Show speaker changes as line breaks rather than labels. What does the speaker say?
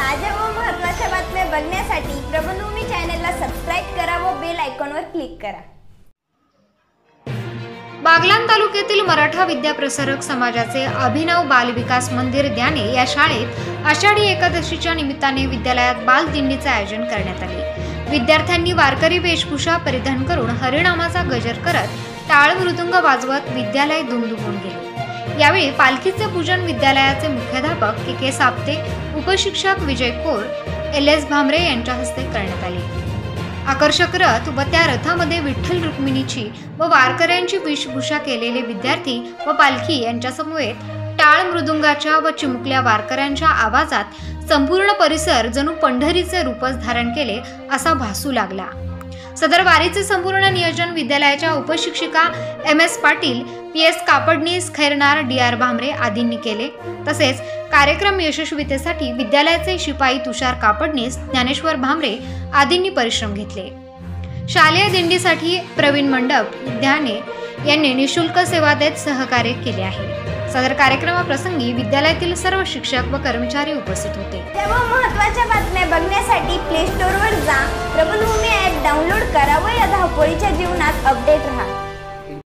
ताज्या व महत्त्वाच्या बातम्या बघण्यासाठी प्रबंधभूमी चॅनलला सबस्क्राईब करा व बेल आयकॉनवर क्लिक करा.
बागलाण तालुक्यातील मराठा विद्याप्रसारक समाजाचे अभिनव बाल विकास मंदिर द्याने या शाळेत आषाढी एकादशीच्या निमित्ताने विद्यालयात बाल दिंडीचे आयोजन करण्यात आले. विद्यार्थ्यांनी वारकरी वेशभूषा परिधान करून हरिनामाचा गजर करत टाळ मृदुंग वाजवत विद्यालय दुमदुमून गेले. यावेळी पालखीचे पूजन विद्यालयाचे मुख्याध्यापक के के साप्ते उपशिक्षक Vijay core L S Bhamre यांच्या हस्ते करण्यात आले. आकर्षक रथ व त्या रथामध्ये विठ्ठल रुक्मिणीची व वारकऱ्यांची वेशभूषा केलेले विद्यार्थी व पालखी यांच्यासमवेत टाळ मृदुंगाच्या व चिमुकल्या वारकऱ्यांच्या आवाजात संपूर्ण परिसर जणू पंढरीचे रूपच धारण केले असा भासू लागला. सदर वारीचे संपूर्ण नियोजन विद्यालयाच्या उपशिक्षिका M S Patil P S Kapadnis Khairnar D R Bhamre आदींनी केले. तसेच कार्यक्रम यशस्वीतेसाठी विद्यालयाचे शिपाई तुषार कापडनीस ज्ञानेश्वर भामरे आदींनी परिश्रम घेतले. शालेय दिंडीसाठी प्रवीण मंडप ध्याने यांनी निशुल्क सेवा देत सहकार्य केले आहे. सदर कार्यक्रमाप्रसंगी विद्यालयातील सर्व शिक्षक व कर्मचारी उपस्थित होते.
ताज्या महत्त्वाच्या बातम्या बघण्यासाठी प्ले स्टोअरवर जा. प्रबलभूमी डाउनलोड करा व या धावपळीच्या जीवनात अपडेट राहा.